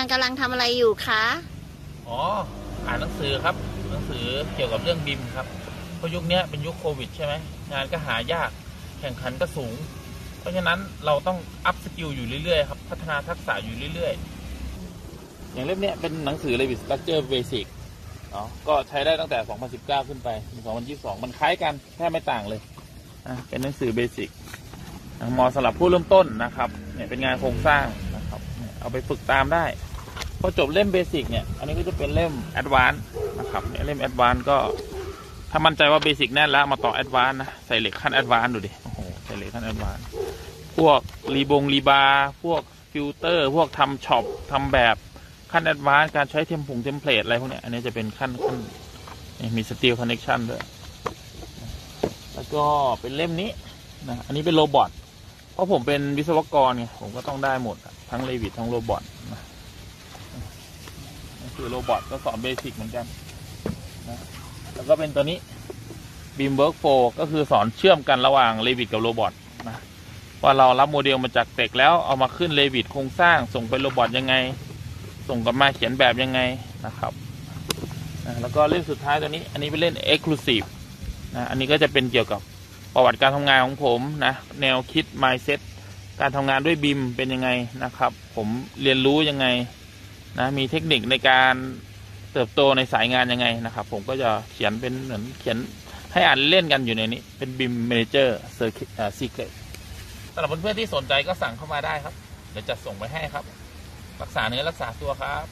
ารย์กำลังทำอะไรอยู่คะ อ๋อ อ่านหนังสือครับ หนังสือเกี่ยวกับเรื่อง BIM ครับ เพราะยุคนี้เป็นยุคโควิดใช่ไหม งานก็หายาก แข่งขันก็สูง เพราะฉะนั้นเราต้อง upskill อยู่เรื่อยๆครับ พัฒนาทักษะอยู่เรื่อยๆ อย่างเล่มนี้เป็นหนังสือ Revit Structure Basic อ๋อก็ใช้ได้ตั้งแต่ 2019 ขึ้นไปถึง2022 มันคล้ายกันแค่ไม่ต่างเลย อะ เป็นหนังสือ basicเหมาะสำหรับผู้เริ่มต้นนะครับ เนี่ยเป็นงานโครงสร้างนะครับ เอาไปฝึกตามได้ พอจบเล่ม basic เนี่ย อันนี้ก็จะเป็นเล่ม advance นะครับเนี่ยเล่ม advance ก็ ถ้ามั่นใจว่า basic แน่นแล้วมาต่อ advance นะ ใส่เหล็กขั้น advance ดูดิ โอ้โห ใส่เหล็กขั้น advance พวกรีบง rebar พวกฟิลเตอร์ พวกทำ shop ทำแบบขั้น advance การใช้เทมผง template อะไรพวกเนี้ยอันนี้จะเป็นขั้นขั้นมีสตีลคอนเน c ชันด้วย แล้วก็เป็นเล่มนี้นะ อันนี้เป็น Robot เพราะผมเป็นวิศวกรไง ผมก็ต้องได้หมด ทั้ง Revit ทั้ง Robot คือ Robot ก็สอน basic เหมือนกันนะแล้วก็เป็นตัวนี้ Beam Work 4ก็คือสอนเชื่อมกันระหว่าง Revit กับ Robot นะว่าเรารับโมเดลมาจากเต็กแล้วเอามาขึ้น Revit โครงสร้างส่งไป Robot ยังไง ส่งกลับมาเขียนแบบยังไงนะครับนะแล้วก็เล่นสุดท้ายตัวนี้ อันนี้เป็นเล่น Exclusive นะอันนี้ก็จะเป็นเกี่ยวกับประวัติการทำงานของผมนะแนวคิด mindset การทำงานด้วยบิมเป็นยังไงนะครับ ผมเรียนรู้ยังไง นะมีเทคนิคในการเติบโตในสายงานยังไงนะครับ ผมก็จะเขียนเป็นเหมือนเขียนให้อ่านเล่นกันอยู่ในนี้ เป็นบิม manager circuit อ่า secret สำหรับเพื่อนๆที่สนใจก็สั่งเข้ามาได้ครับ เดี๋ยวจะส่งไปให้ครับ รักษาเนื้อรักษาตัวครับ